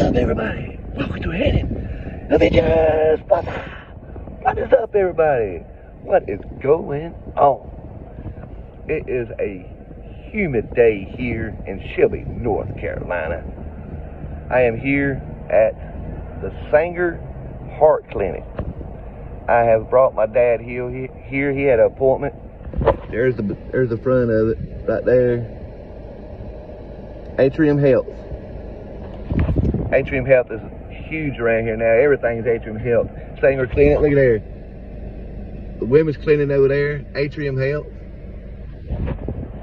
up, everybody? Welcome to Hannon Adventures Plaza. What is up, everybody? What is going on? It is a humid day here in Shelby, North Carolina. I am here at the Sanger Heart Clinic. I have brought my dad here. Here he had an appointment. There's the there's the front of it right there. Atrium Health. Atrium Health is huge around here now. Everything's Atrium Health. Sanger Clinic, look at there. The women's clinic over there, Atrium Health.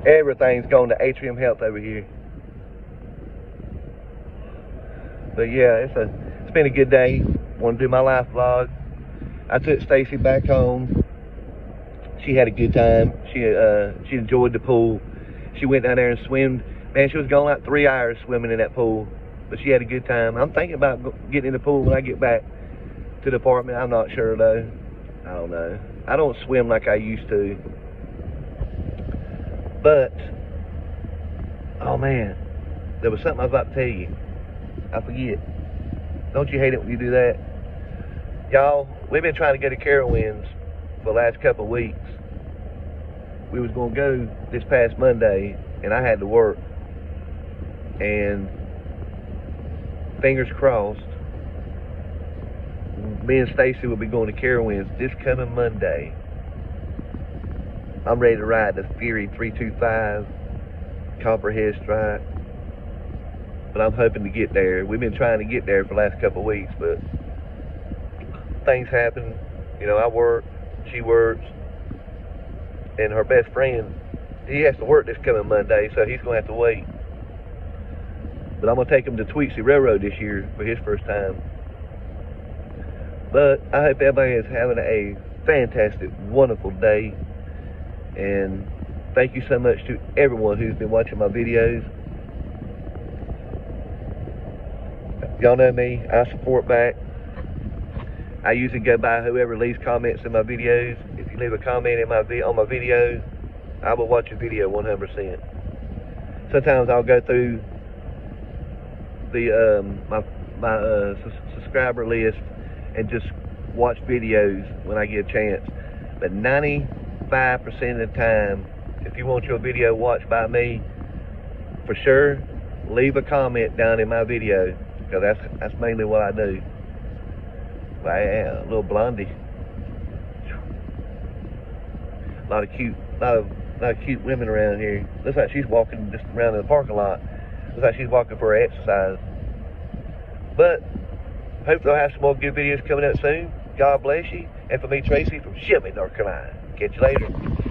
Everything's going to Atrium Health over here. But yeah, it's a it's been a good day. Want to do my life vlog. I took Stacy back home. She had a good time. She uh she enjoyed the pool. She went down there and swam. Man, she was going like three hours swimming in that pool but she had a good time. I'm thinking about getting in the pool when I get back to the apartment. I'm not sure though. I don't know. I don't swim like I used to. But, oh man, there was something I was about to tell you. I forget. Don't you hate it when you do that? Y'all, we've been trying to go to Carowinds for the last couple of weeks. We was going to go this past Monday, and I had to work. And fingers crossed, me and Stacy will be going to Carowinds this coming Monday. I'm ready to ride the Fury 325 Copperhead Strike. But I'm hoping to get there. We've been trying to get there for the last couple of weeks, but things happen. You know, I work, she works, and her best friend, he has to work this coming Monday, so he's going to have to wait. But I'm going to take him to Tweetsie Railroad this year for his first time. But I hope everybody is having a fantastic, wonderful day. And thank you so much to everyone who's been watching my videos. Y'all know me, I support back. I usually go by whoever leaves comments in my videos. If you leave a comment in my on my videos, I will watch your video 100%. Sometimes I'll go through the um, my my uh, subscriber list and just watch videos when I get a chance. But 95% of the time, if you want your video watched by me, for sure, leave a comment down in my video because that's that's mainly what I do. A little blondie. A lot of cute, lot of, lot of cute women around here. Looks like she's walking just around in the parking lot. Looks like she's walking for exercise. But hopefully I'll have some more good videos coming out soon. God bless you. And for me, Tracy from Shelby, North Carolina. Catch you later.